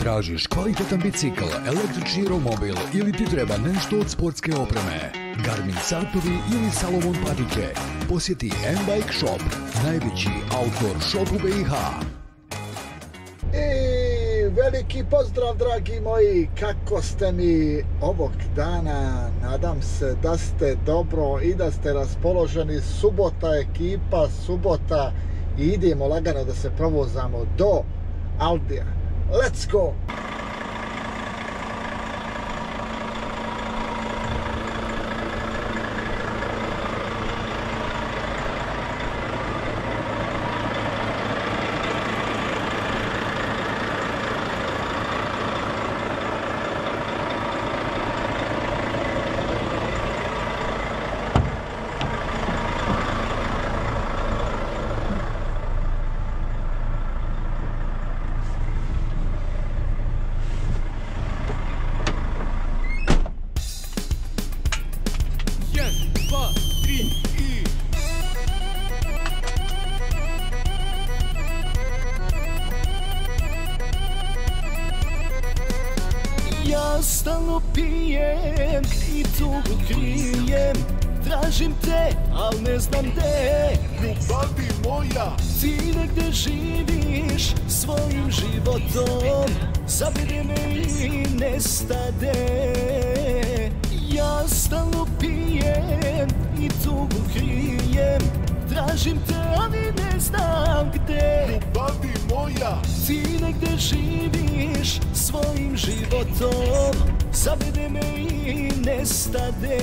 Tražiš kvalitetan bicikl, električni romobil ili ti treba nešto od sportske opreme? Garmin satovi ili Salomon patike? Posjeti M-Bike Shop, najveći outdoor shop u BiH. I veliki pozdrav dragi moji, kako ste mi ovog dana, nadam se da ste dobro i da ste raspoloženi, subota ekipa, subota i idemo lagano da se provozamo do Aldija. Let's go! Nestade Ja stalno pijem i tugu krijem. Tražim te, ali ne znam gde. Ljubavi moja, Ti negdje živiš svojim životom. Zavede me i nestade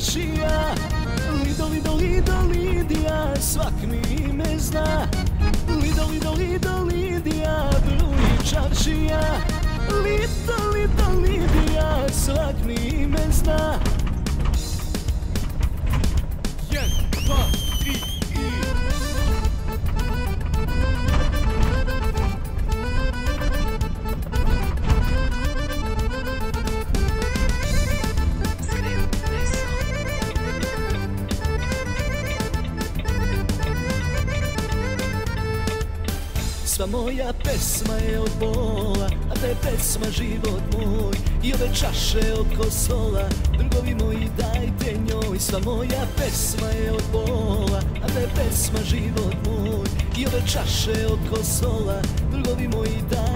čaršija Lido, lido, lido, Lidija, svak mi ime zna Lido, lido, lido, Lidija, bruji čaršija Lido, lido, Lidija, svak mi ime pesma je od bola, a ta je pesma život moj. I ove čaše oko sola, drugovi moji dajte njoj. Sva moja pesma je od bola, a ta je pesma život moj. I ove čaše oko sola, drugovi moji dajte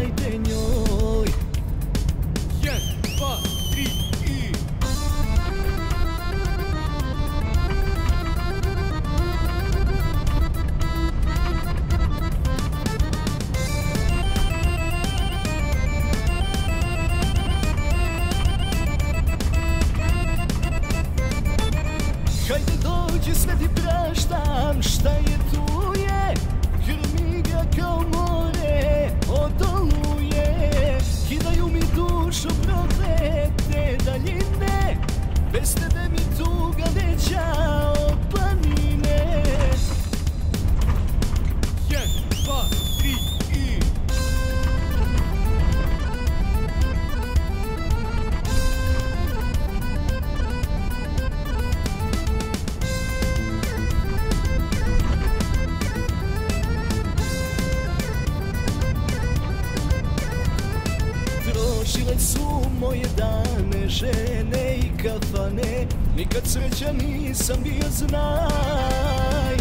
Trošile su moje dane, žene i kafane. Nikad sreća nisam bio znaj.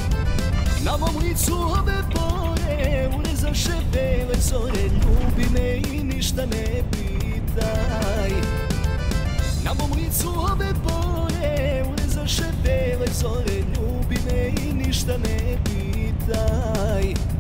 Na mom licu ove bore Urezaše bele zore Ljubi me i ništa ne pitaj. Na mom licu ove bore Urezaše bele zore Ljubi me i ništa ne pitaj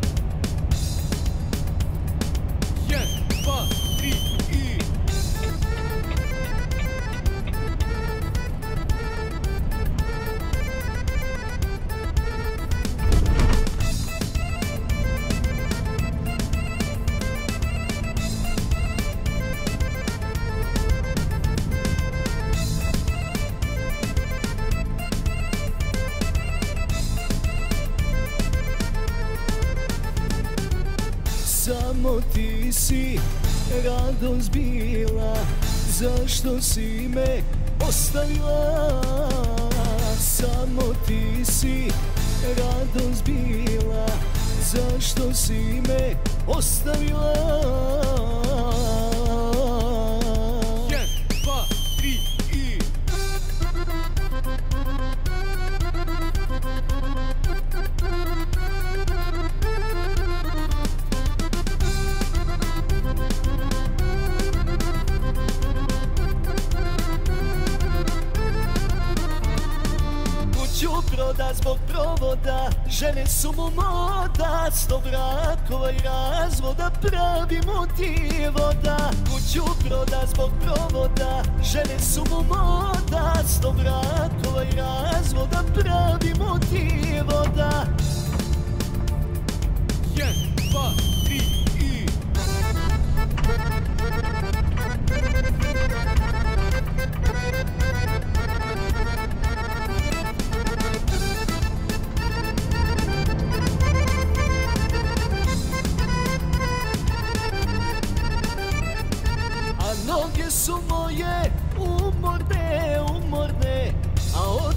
ti si radost bila Zašto si me ostavila? Samo ti si radost bila Zašto si me ostavila Sto brakova i razvoda Pravi motiv voda Kuću proda zbog provoda. Žene su mu moda Sto brakova i razvoda Pravi motiv voda Jedan, dva,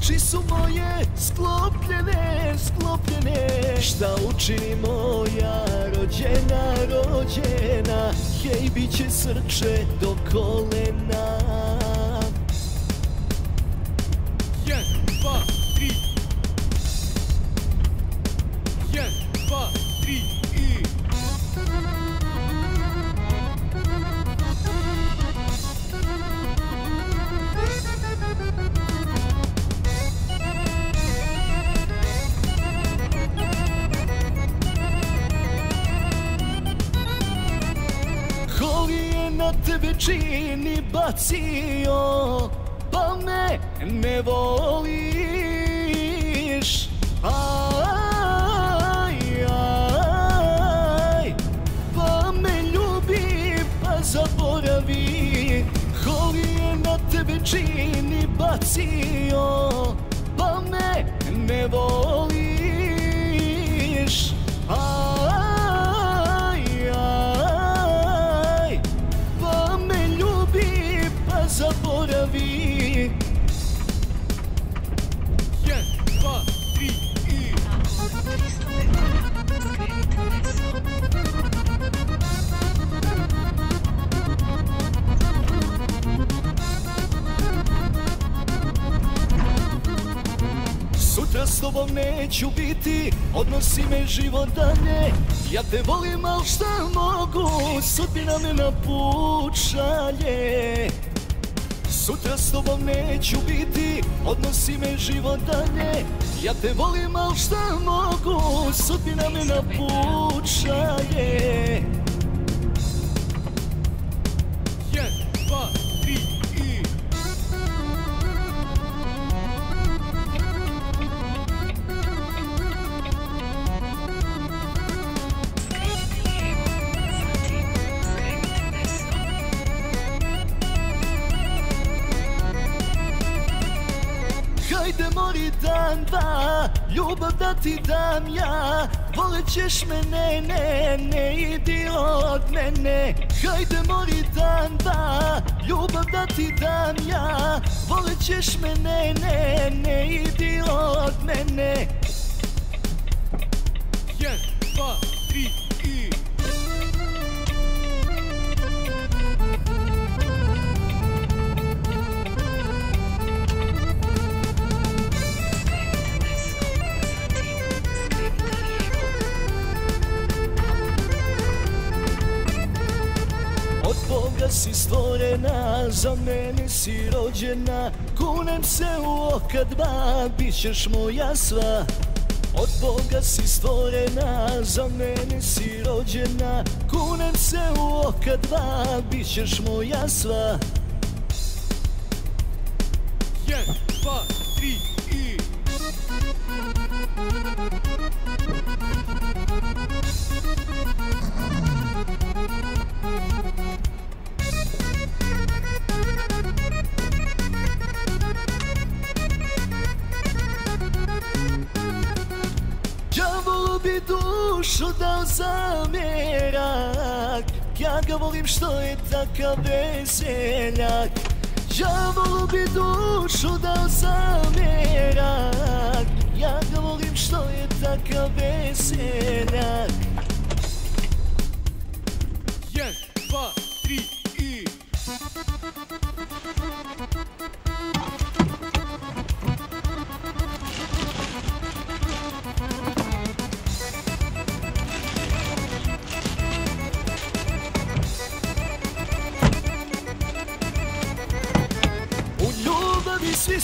oči su moje sklopljene, sklopljene. Šta učini moja rođena, rođena? Hej, bit će srče do kolena čini bacio Pa me ne voliš. Aj, aj Pa me ljubi pa zaboravi. Ko je na tebe čini bacio Pa me ne voliš s tobom neću biti, odnosi me život dalje Ja te volim, al šta mogu, sudbina me na put šalje Sutra s tobom neću biti, odnosi me život dalje Ja te volim, al šta mogu, sudbina me na da ti dam ja? Volet ćeš me, ne, ne, ne idi od mene. Hajde mori dan, dva, ljubav da ti dam ja. Volet ćeš me, ne, ne, ne idi od mene si stvorena, za mene si rođena. Kunem se u oka dva, bit ćeš moja sva. Od Boga si stvorena, za mene si rođena. Kunem se u oka dva, bit ćeš moja sva Bi dušu dao zamjerak. Ja ga volim što je takav veseljak. Ja volu bi dušu dao zamjerak. Ja ga volim što je takav veseljak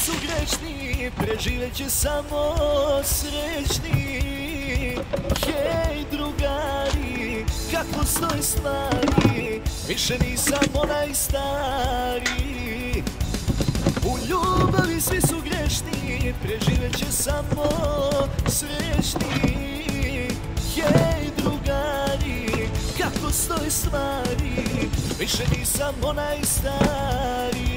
su grešni, preživet će samo srećni. Hej drugari, kako stoje stvari, više nisam onaj stari. U ljubavi svi su grešni, preživet će samo srećni. Hej drugari, kako stoje stvari, više nisam onaj stari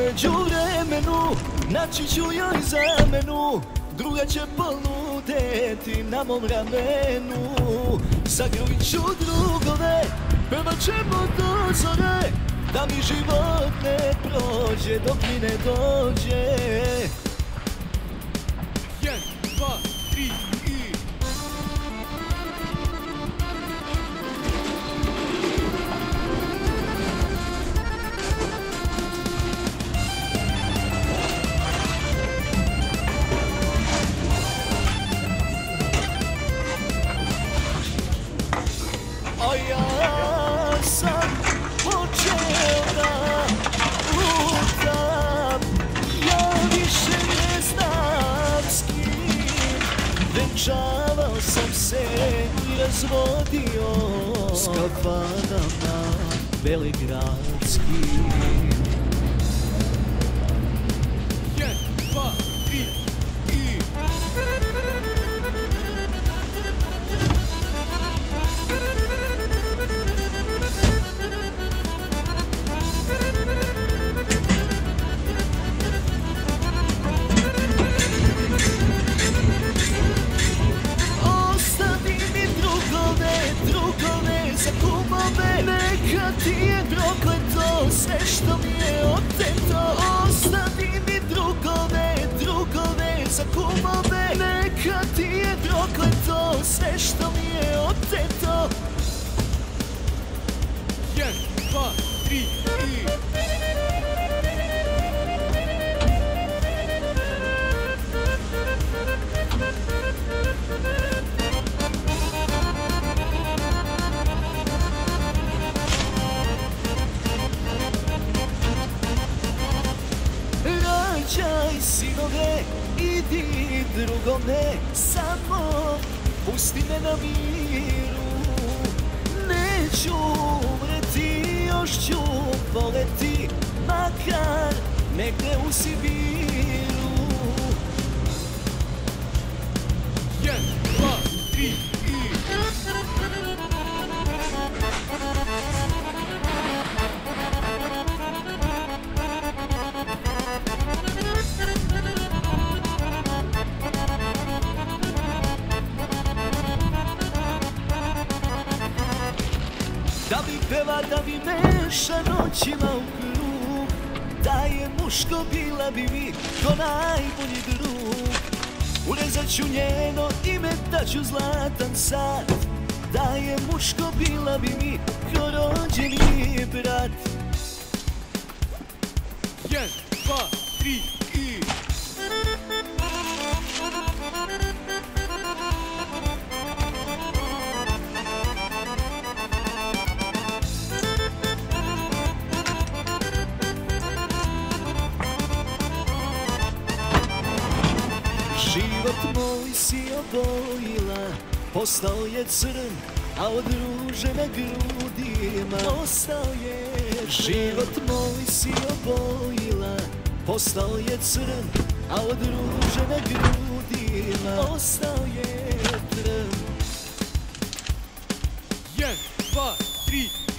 A u međuvremenu naći ću joj zamenu Druga će poludeti na mom ramenu. Zagrlit ću drugove, pevat ćemo do zore Da mi život ne prođe dok mi ne dođe. Jedan, dva, tri drugome Samo pusti me na miru. Neću umreti, još ću voleti Makar negde u Sibiru Da mi peva, da mi meša noćima u krug Da je muško bila bi mi ko najbolji drug. Urezat ću njeno ime, da ću zlatan sat Da je muško bila bi mi ko rođeni brat. Jedan, dva, tri postao je crn, a od ruže na grudima ostao je Život moj si obojila, postao je crn, A od ruže na grudima Ostao je trn. Jedan,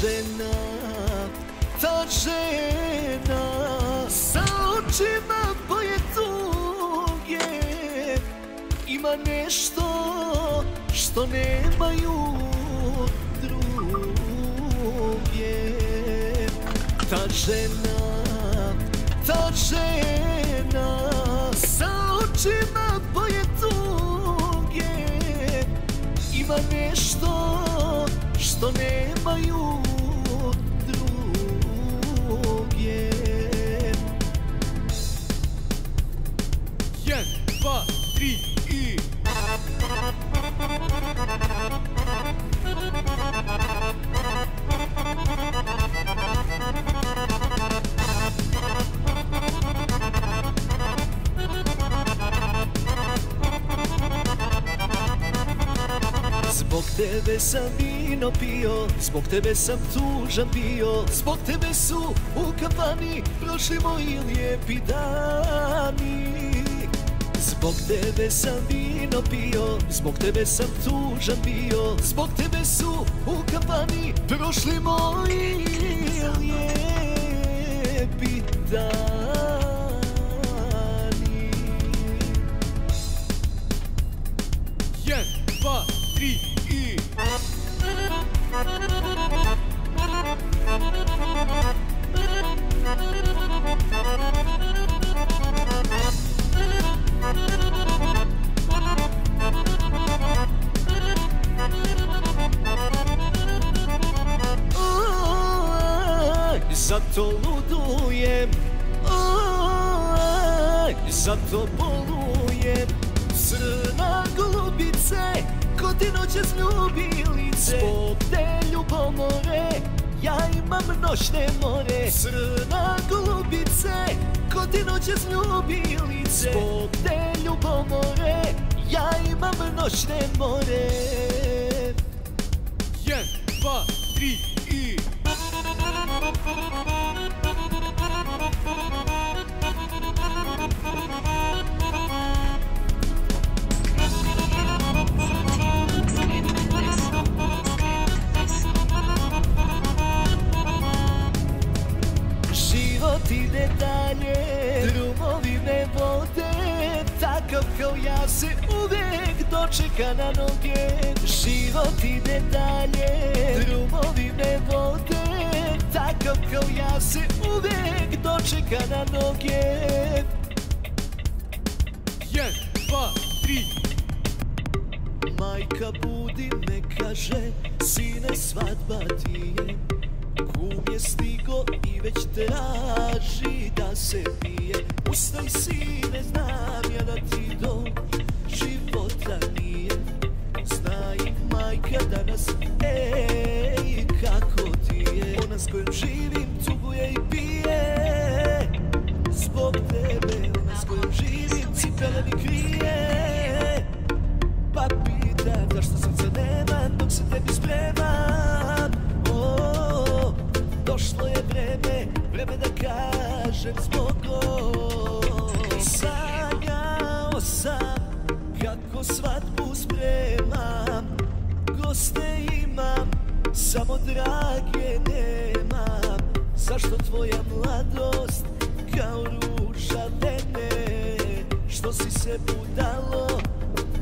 žena, ta žena Sa očima boje tuge Ima nešto što nemaju druge. Ta žena, ta žena tebe sam vino pio, zbog tebe sam tužan bio Zbog tebe su u kafani prošli moji lijepi dani. Zbog tebe sam vino pio, zbog tebe sam tužan bio Zbog tebe su u kafani prošli moji lijepi dani. Jedan, dva, tri Aj, zato ludujem Aj, zato bolujem Crna glubice Ko ti noće zljubilice Zbog te ljubomore Ja imam noćne more? Crna glubice Ko ti noće zljubilice Zbog te ljubomore Ja imam noćne more Jedan, dva, tri i... Život ide dalje, drumovi me vode. Takav kao ja se uvijek dočeka na noge. Život ide dalje, drumovi me vode. Takav kao ja se uvijek dočeka na noge. Jedan, dva, tri. Majka budi me kaže, sine svadba ti je Kum je stigo i već traži da se pije. Ustaj sine, znam ja da ti do života nije. Zna i majka danas, ej, kako ti je. Ona s kojom živim kažem zbogom Sanjao sam kako svatbu spremam. Goste imam, samo drage nemam. Zašto tvoja mladost kao ruža vene Što si se budalo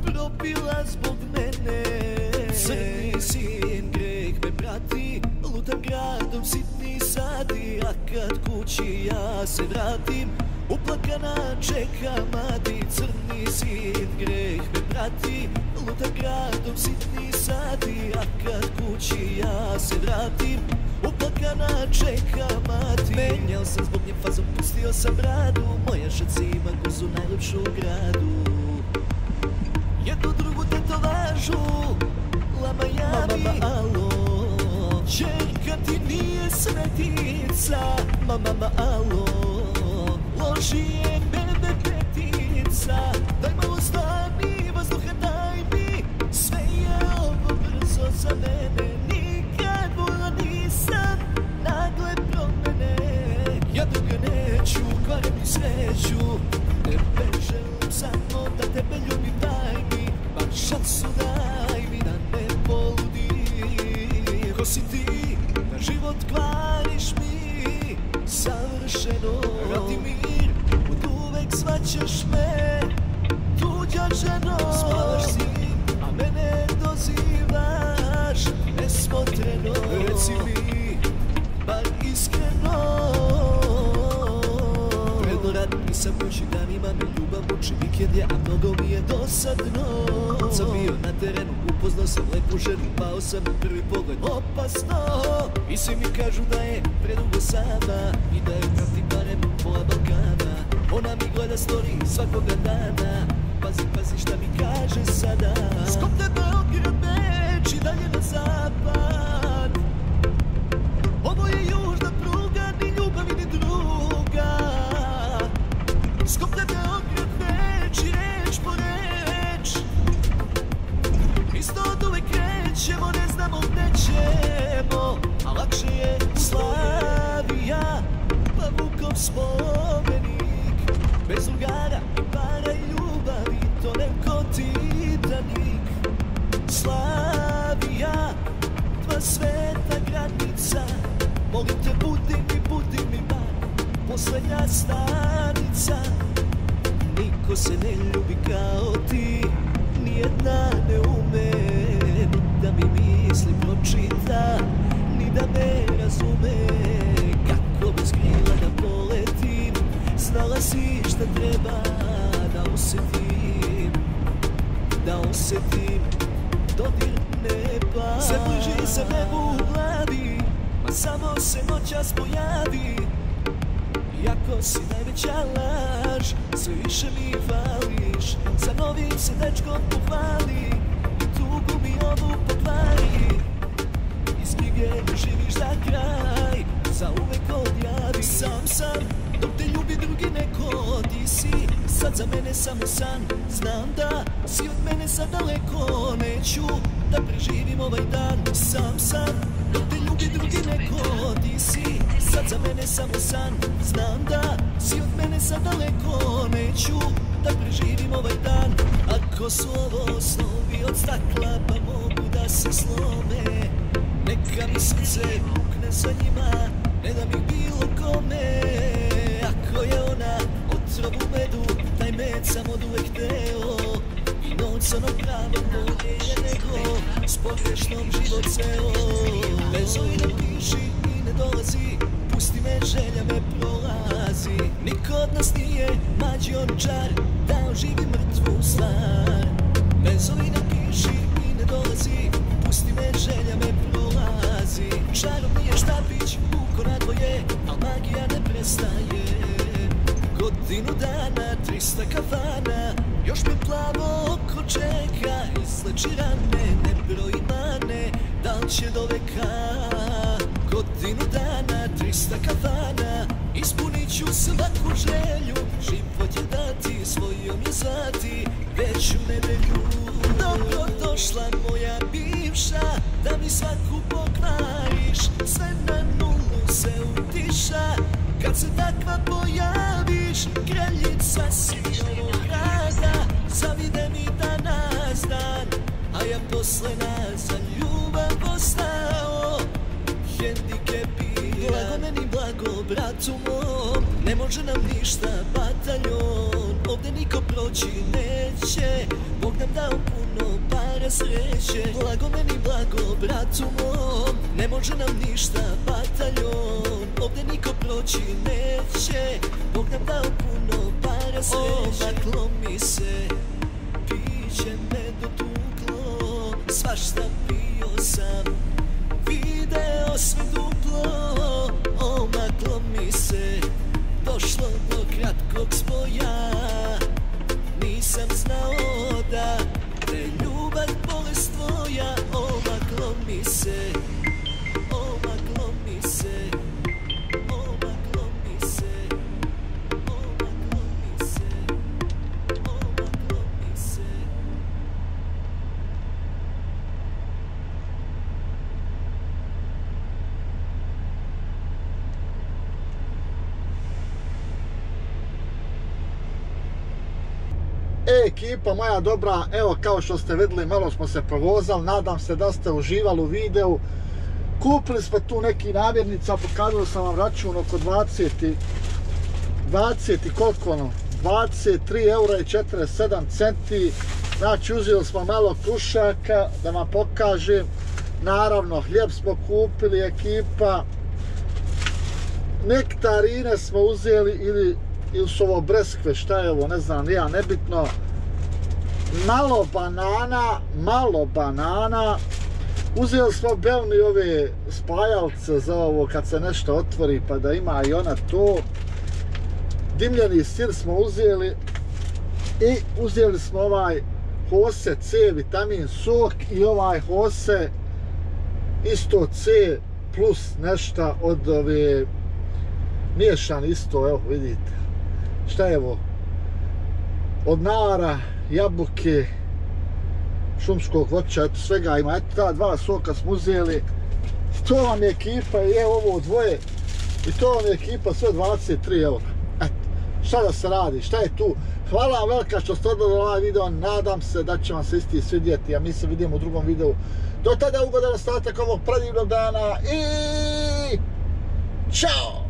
propila zbog mene? Crni sin, greh me prati Lutam gradom sitni sati A kad kući ja se vratim Uplakana čeka mati Crni sin, greh me prati Lutam gradom sitni sati A kad kući ja se vratim Uplakana čeka mati. Menjao sam zbog nje fazom, pustio sam bradu Moja šaci ima guzu najljepšu u gradu. Jednu drugu tetovažu Lama javi Mama, alo. Čerka ti nije sretica Ma mama alo. Loži je bebe petica. Daj malo stani vazduha daj mi. Sve je ovo brzo za mene. Nikad vola nisam. Nagle promene. Ja druga neću Kvarim mi sreću. Tebe želim samo da tebe ljubim daj mi. Bar šansu zvaćaš me Tuđa ženo Spavaš si. A mene dozivaš Nesmotreno Reci mi Bar iskreno Predno rad nisam kući danima me ljubav muči Vikend je, a mnogo mi je dosadno Kad sam bio na terenu, upoznao sam lepu ženu Pao sam na prvi pogled, opasno. I svi mi kažu da je predugo sama I da je prati barem pola Balkana Ona mi gleda story svakoga dana. Pazi, pazi šta mi kaže sada. Skoplje Beograd, Beč i dalje na zapad. Ovo je južna pruga, ni ljubav ni druga. Skoplje Beograd, Beč i reč po reč. Isto od uvek krećemo, ne znamo gde ćemo A lakše je Slavija, pa Vukov spomenik Bez drugara i para i ljubavi, to neko Titanik Slavija, tva sveta granica. Molim te budi mi, budi mi bar Poslednja stanica. Niko se ne ljubi kao ti Nijedna ne ume. Da mi misli pročita Ni da me razume. Kako bez krila da poletim Znala si šta treba da osetim Da osetim dodir neba Sve bliži se nebu u glavi Ma samo se noćas pojavi Iako si najveća laž Sve više mi fališ Za novim se dečkom pohvali I tugu mi ovu pokvari Iz knjige živiš za kraj Za uvek odjavi. Sam sam te ljubi drugi neko Ti si. Sad za mene samo san. Znam da si od mene sad daleko. Neću da preživim ovaj dan. Sam sam Dok te ljubi drugi neko Ti si. Sad za mene samo san. Znam da si od mene sad daleko. Neću da preživim ovaj dan. Ako su ovo snovi od stakla Pa mogu da se slome. Neka mi srce pukne sa njima. Ne da mi bilo kome Med sam od uvek teo I noć ono pravo bolje je nego S pogrešnom život ceo Bez ovi ne piši i ne dolazi Pusti me, želja me prolazi. Niko od nas nije mađi on čar Da oživi mrtvu stvar Bez ovi ne piši Godinu dana, trista kafana Još me plavo oko čeka Izleči rane, ne broji mane Da li će do veka? Godinu dana, trista kafana Ispunit ću svaku želju Život je dati, svojom je zvati Već u nedelju. Dobro došla moja bivša Da mi svaku pokvariš Sve na nulu se utiša Kad se takva pojaviš Kraljica si ovog grada Zavide mi danas dan A ja posle nas za ljubav ostao. Hendikepira Blago meni blago bratu mom Ne može nam ništa bataljon Ovde niko proći neće Bog nam dao puno para sreće. Blago meni blago bratu mom Ne može nam ništa bataljon Ovde niko proći neće. Bog nam dao puno para sreće Omaklo mi se. Piće me dotuklo Svašta pio sam. Video sve duplo Omaklo mi se. Došlo do kratkog spoja ekipa moja dobra, evo kao što ste vidjeli, malo smo se provozali, nadam se da ste uživali u videu. Kupili smo tu neki namirnica, pokazao sam vam račun oko 20 i 20 i koliko ono, 23 eura i 47 centi. Znači uzeli smo malo krušaka da vam pokažem. Naravno, hljeb smo kupili, ekipa. Nektarine smo uzeli ili, ili su ovo breskve, šta je ovo, ne znam, ja, nebitno. Malo banana, malo banana. Uzeli smo belni ove spajalce za ovo kad se nešto otvori pa da ima i ona to. Dimljeni sir smo uzeli i uzeli smo ovaj Hose C vitamin sok i ovaj Hose isto C plus nešto od ove miješan isto, evo vidite. Šta je ovo? Od nara, jabuke, šumskog voća, svega ima. Eto ta dva soka smo uzeli. To vam je ekipa evo ovo dvoje. I to vam je ekipa sve 23 eura. Eto, šta da se radi, šta je tu? Hvala vam velika što ste odgledali ovaj video, nadam se da će vam se isti svidjeti, a mi se vidimo u drugom videu. Do tada ugodan ostatak ovog predivnog dana i... Ćao!